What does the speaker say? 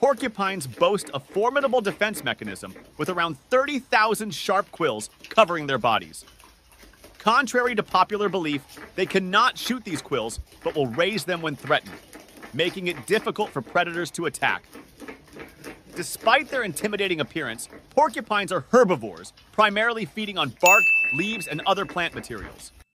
porcupines boast a formidable defense mechanism with around 30,000 sharp quills covering their bodies. Contrary to popular belief, they cannot shoot these quills, but will raise them when threatened, making it difficult for predators to attack. Despite their intimidating appearance, porcupines are herbivores, primarily feeding on bark, leaves, and other plant materials.